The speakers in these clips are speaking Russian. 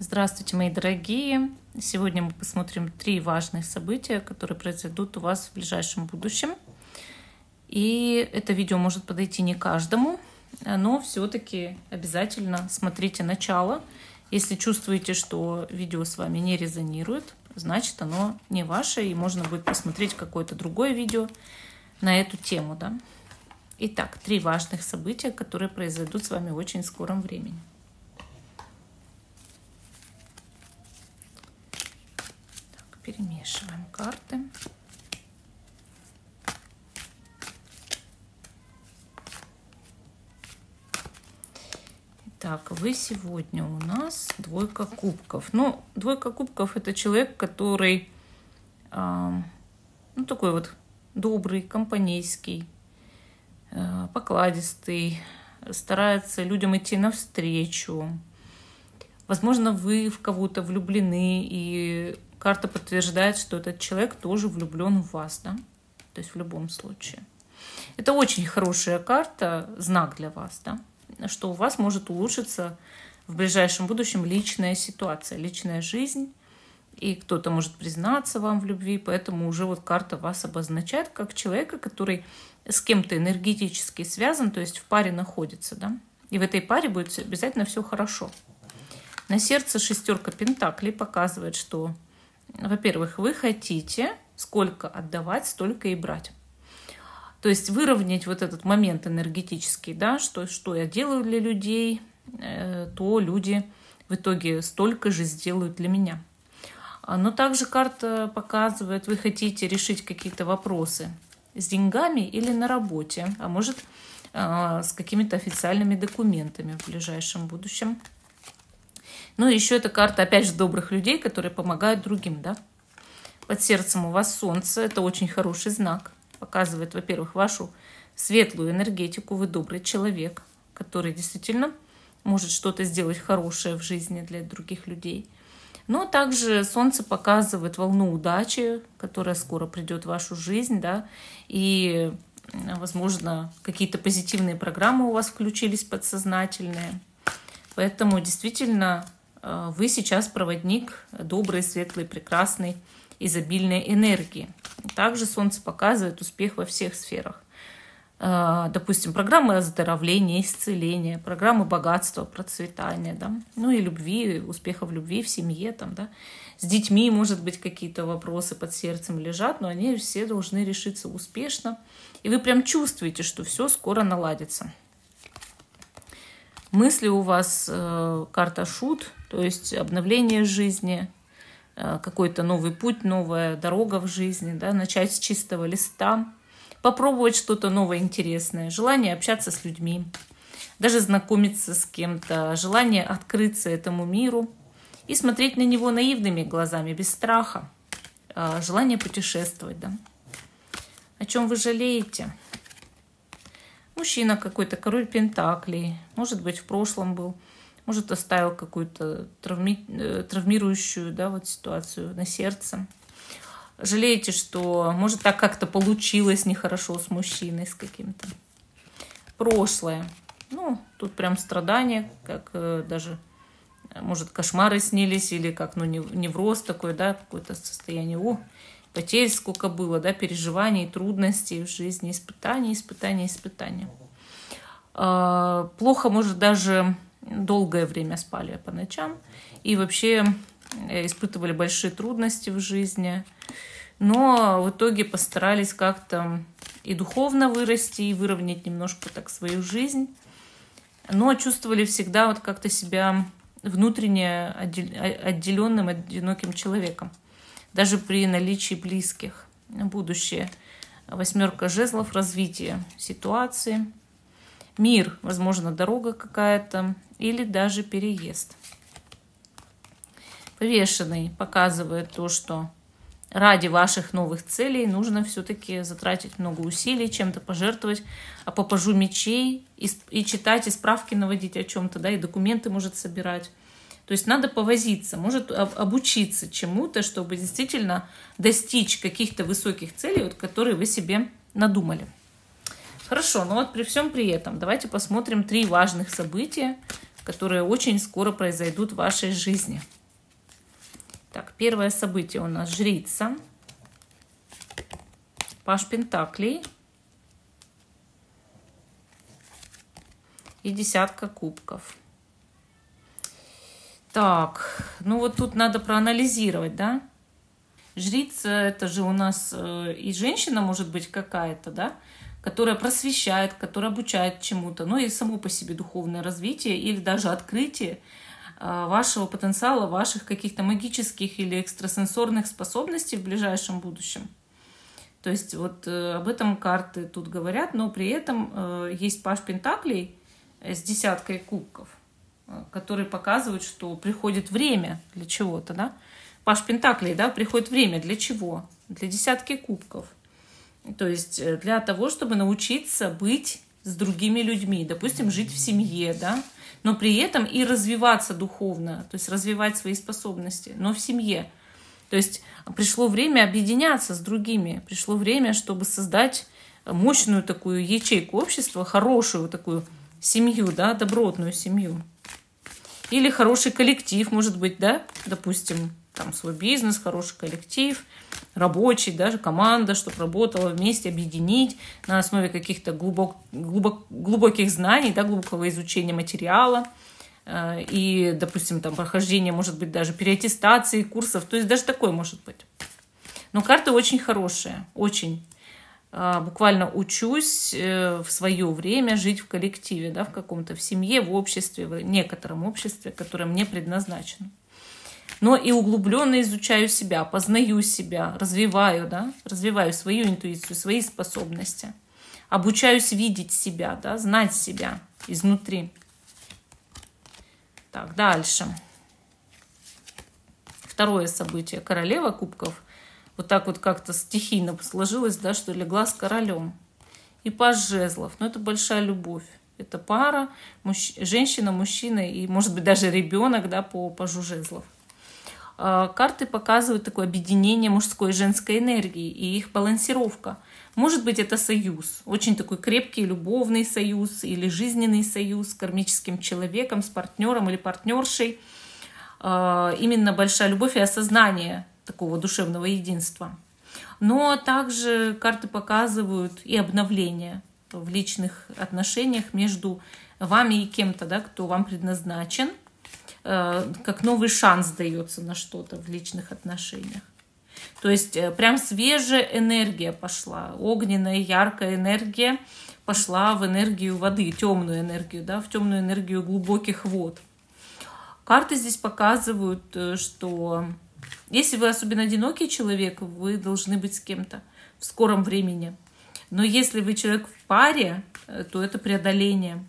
Здравствуйте, мои дорогие! Сегодня мы посмотрим три важных события, которые произойдут у вас в ближайшем будущем. И это видео может подойти не каждому, но все-таки обязательно смотрите начало. Если чувствуете, что видео с вами не резонирует, значит оно не ваше, и можно будет посмотреть какое-то другое видео на эту тему. Да? Итак, три важных события, которые произойдут с вами в очень скором времени. Перемешиваем карты. Так, вы сегодня у нас двойка кубков. Ну, двойка кубков это человек, который, э, ну, такой вот добрый, компанейский, э, покладистый, старается людям идти навстречу. Возможно, вы в кого-то влюблены, и карта подтверждает, что этот человек тоже влюблен в вас, да? То есть в любом случае. Это очень хорошая карта, знак для вас, да? Что у вас может улучшиться в ближайшем будущем личная ситуация, личная жизнь, и кто-то может признаться вам в любви, поэтому уже вот карта вас обозначает как человека, который с кем-то энергетически связан, то есть в паре находится, да, и в этой паре будет обязательно все хорошо. На сердце шестерка пентаклей показывает, что во-первых, вы хотите сколько отдавать, столько и брать. То есть выровнять вот этот момент энергетический, да, что, что я делаю для людей, э, то люди в итоге столько же сделают для меня. Но также карта показывает, вы хотите решить какие-то вопросы с деньгами или на работе, а может а, с какими-то официальными документами в ближайшем будущем. Ну еще эта карта, опять же, добрых людей, которые помогают другим, да. Под сердцем у вас солнце, это очень хороший знак. Показывает, во-первых, вашу светлую энергетику, вы добрый человек, который действительно может что-то сделать хорошее в жизни для других людей. Но также Солнце показывает волну удачи, которая скоро придет в вашу жизнь, да, и, возможно, какие-то позитивные программы у вас включились подсознательные. Поэтому действительно вы сейчас проводник доброй, светлой, прекрасной, изобильной энергии. Также Солнце показывает успех во всех сферах. Э, допустим, программы оздоровления, исцеления, программы богатства, процветания, да? ну и любви, успеха в любви, в семье. Там, да? С детьми, может быть, какие-то вопросы под сердцем лежат, но они все должны решиться успешно. И вы прям чувствуете, что все скоро наладится мысли у вас э, карта шут, то есть обновление жизни, э, какой-то новый путь, новая дорога в жизни, да, начать с чистого листа, попробовать что-то новое, интересное, желание общаться с людьми, даже знакомиться с кем-то, желание открыться этому миру и смотреть на него наивными глазами, без страха, э, желание путешествовать, да. О чем вы жалеете? Мужчина какой-то, король пентаклей, может быть, в прошлом был, может, оставил какую-то травми... Э, травмирующую да, вот ситуацию на сердце. Жалеете, что, может, так как-то получилось нехорошо с мужчиной, с каким-то. Прошлое. Ну, тут прям страдания, как э, даже, может, кошмары снились, или как, ну, невроз такой, да, какое-то состояние. О, потерь сколько было, да, переживаний, трудностей в жизни, испытаний, испытаний, испытаний. А, плохо, может, даже долгое время спали по ночам и вообще э, испытывали большие трудности в жизни, но в итоге постарались как-то и духовно вырасти, и выровнять немножко так свою жизнь, но чувствовали всегда вот как-то себя внутренне отделенным, одиноким человеком даже при наличии близких. Будущее. Восьмерка жезлов, развитие ситуации. Мир, возможно, дорога какая-то или даже переезд. Повешенный показывает то, что ради ваших новых целей нужно все-таки затратить много усилий, чем-то пожертвовать, а попажу мечей и, и читать, и справки наводить о чем-то, да, и документы может собирать. То есть надо повозиться, может обучиться чему-то, чтобы действительно достичь каких-то высоких целей, вот, которые вы себе надумали. Хорошо, но вот при всем при этом давайте посмотрим три важных события, которые очень скоро произойдут в вашей жизни. Так, первое событие у нас жрица, паш пентаклей и десятка кубков. Так, ну вот тут надо проанализировать, да? Жрица это же у нас э, и женщина может быть какая-то, да? которая просвещает, которая обучает чему-то, ну и само по себе духовное развитие или даже открытие а, вашего потенциала, ваших каких-то магических или экстрасенсорных способностей в ближайшем будущем. То есть вот э, об этом карты тут говорят, но при этом э, есть паш Пентаклей с десяткой кубков, э, которые показывают, что приходит время для чего-то, да. Паш Пентаклей, да, приходит время для чего? Для десятки кубков – то есть э, для того, чтобы научиться быть с другими людьми, допустим, жить в семье, да, но при этом и развиваться духовно, то есть развивать свои способности, но в семье. То есть пришло время объединяться с другими, пришло время, чтобы создать мощную такую ячейку общества, хорошую такую семью, да, добротную семью. Или хороший коллектив, может быть, да, допустим, там свой бизнес, хороший коллектив, рабочий, даже команда, чтобы работала вместе, объединить на основе каких-то глубок, глубок, глубоких знаний, да, глубокого изучения материала э, и, допустим, там прохождение, может быть, даже переаттестации курсов, то есть даже такое может быть. Но карта очень хорошая, очень. Э, буквально учусь э, в свое время жить в коллективе, да, в каком-то, в семье, в обществе, в некотором обществе, которое мне предназначено но и углубленно изучаю себя, познаю себя, развиваю, да, развиваю свою интуицию, свои способности, обучаюсь видеть себя, да, знать себя изнутри. Так, дальше. Второе событие. Королева кубков. Вот так вот как-то стихийно сложилось, да, что легла с королем. И паж жезлов. Но это большая любовь. Это пара, мужч... женщина, мужчина и, может быть, даже ребенок, да, по пажу жезлов. А, карты показывают такое объединение мужской и женской энергии и их балансировка. Может быть, это союз, очень такой крепкий любовный союз или жизненный союз с кармическим человеком, с партнером или партнершей. А, именно большая любовь и осознание такого душевного единства. Но также карты показывают и обновление в личных отношениях между вами и кем-то, да, кто вам предназначен – Э, как новый шанс дается на что-то в личных отношениях. То есть э, прям свежая энергия пошла, огненная, яркая энергия пошла в энергию воды, темную энергию, да, в темную энергию глубоких вод. Карты здесь показывают, э, что если вы особенно одинокий человек, вы должны быть с кем-то в скором времени. Но если вы человек в паре, то это преодоление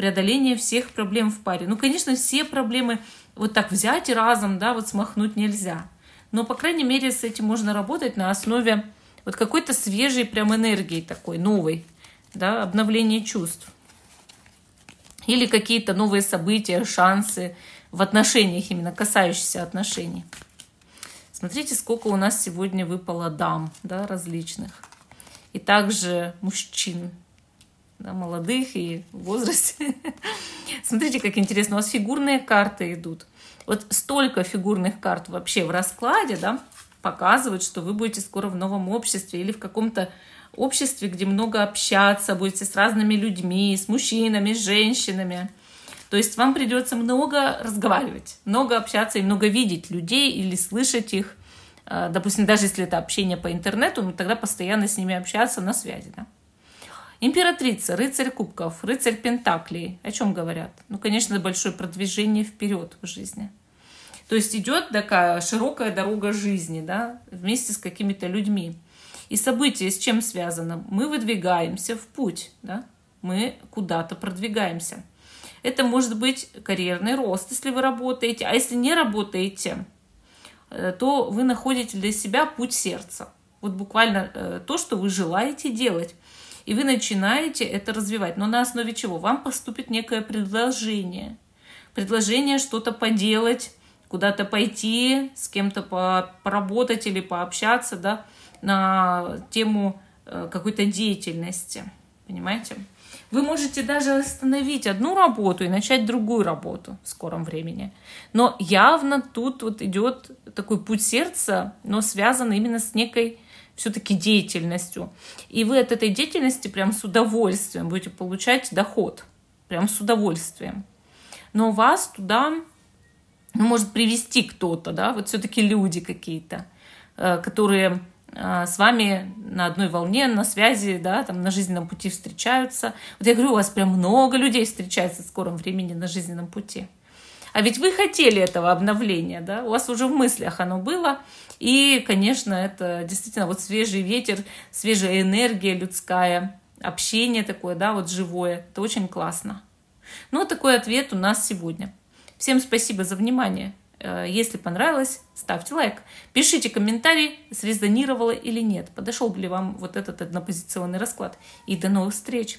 преодоление всех проблем в паре. Ну, конечно, все проблемы вот так взять и разом, да, вот смахнуть нельзя. Но, по крайней мере, с этим можно работать на основе вот какой-то свежей прям энергии такой, новой, да, обновление чувств. Или какие-то новые события, шансы в отношениях, именно касающиеся отношений. Смотрите, сколько у нас сегодня выпало дам, да, различных. И также мужчин, да, молодых и в возрасте. Смотрите, как интересно, у вас фигурные карты идут. Вот столько фигурных карт вообще в раскладе, да, показывают, что вы будете скоро в новом обществе или в каком-то обществе, где много общаться, будете с разными людьми, с мужчинами, с женщинами. То есть вам придется много разговаривать, много общаться и много видеть людей или слышать их. А, допустим, даже если это общение по интернету, ну тогда постоянно с ними общаться на связи. Да? Императрица, рыцарь кубков, рыцарь пентаклей. О чем говорят? Ну, конечно, большое продвижение вперед в жизни. То есть идет такая широкая дорога жизни, да, вместе с какими-то людьми. И события с чем связано? Мы выдвигаемся в путь, да, мы куда-то продвигаемся. Это может быть карьерный рост, если вы работаете, а если не работаете, э, то вы находите для себя путь сердца. Вот буквально э, то, что вы желаете делать. И вы начинаете это развивать. Но на основе чего? Вам поступит некое предложение. Предложение что-то поделать, куда-то пойти, с кем-то поработать или пообщаться да, на тему э, какой-то деятельности. Понимаете? Вы можете даже остановить одну работу и начать другую работу в скором времени. Но явно тут вот идет такой путь сердца, но связан именно с некой все-таки деятельностью. И вы от этой деятельности прям с удовольствием будете получать доход. Прям с удовольствием. Но вас туда ну, может привести кто-то, да, вот все-таки люди какие-то, э, которые с вами на одной волне, на связи, да, там на жизненном пути встречаются. Вот я говорю, у вас прям много людей встречается в скором времени на жизненном пути. А ведь вы хотели этого обновления, да, у вас уже в мыслях оно было. И, конечно, это действительно вот свежий ветер, свежая энергия людская, общение такое, да, вот живое. Это очень классно. Ну, такой ответ у нас сегодня. Всем спасибо за внимание. Э, если понравилось, ставьте лайк. Пишите комментарий, срезонировало или нет. Подошел ли вам вот этот однопозиционный расклад. И до новых встреч!